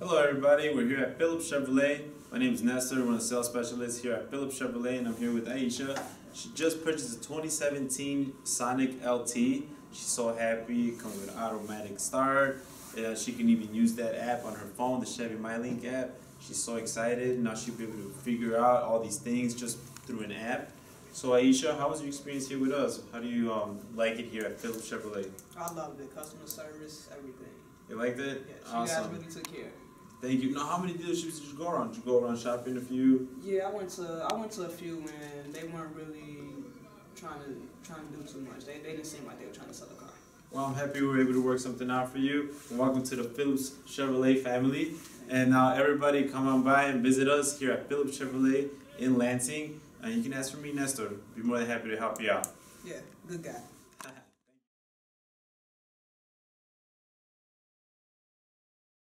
Hello everybody, we're here at Phillips Chevrolet. My name is Nestor, one of the sales specialists here at Phillips Chevrolet and I'm here with Iesha. She just purchased a 2017 Sonic LT. She's so happy, it comes with an automatic start. Uh, she can even use that app on her phone, the Chevy MyLink app. She's so excited, now she'll be able to figure out all these things just through an app. So Iesha, how was your experience here with us? How do you um, like it here at Phillips Chevrolet? I loved it. Customer service, everything. You liked it? Yeah, you guys really took care. Thank you. Now, how many dealerships did you go around? Did you go around shopping a few? Yeah, I went to I went to a few and they weren't really trying to trying to do too much. They, they didn't seem like they were trying to sell a car. Well, I'm happy we were able to work something out for you. And welcome to the Phillips Chevrolet family. And now everybody come on by and visit us here at Phillips Chevrolet in Lansing. And you can ask for me, Nestor. Be more than happy to help you out. Yeah, good guy.